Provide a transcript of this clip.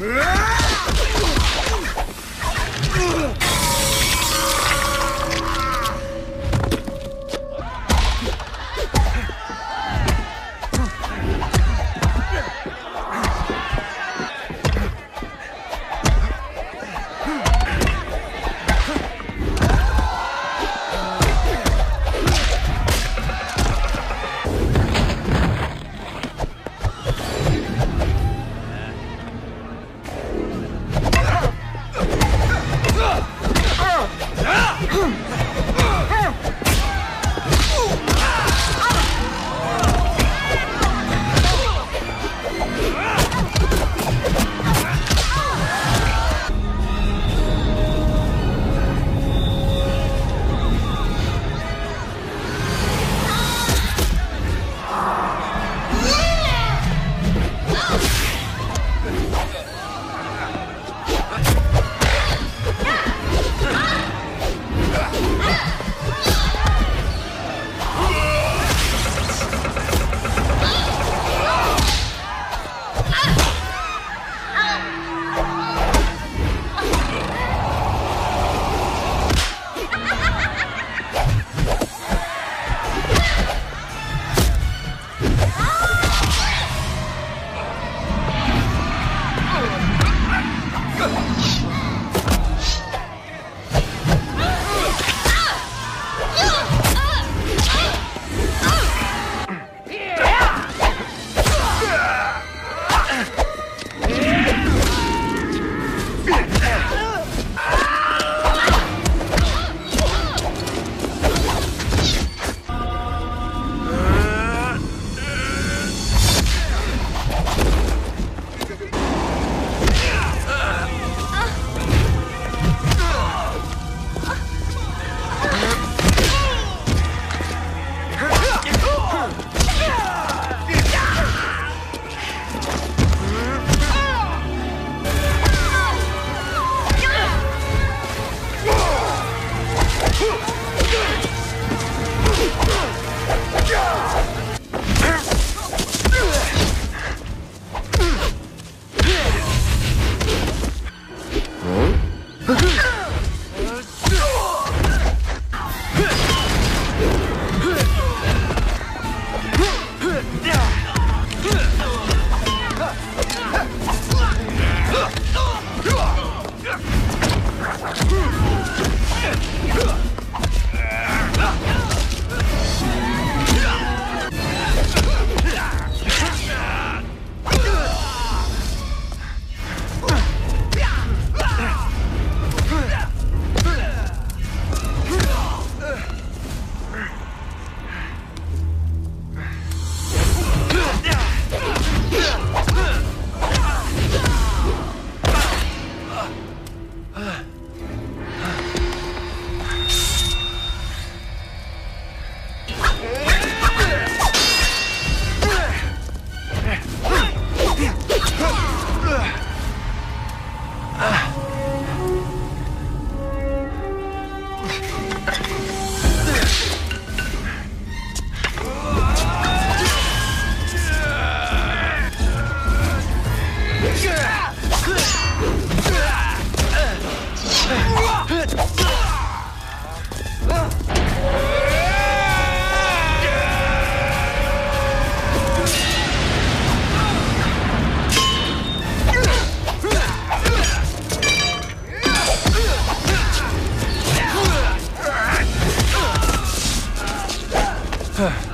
Ah! Huh.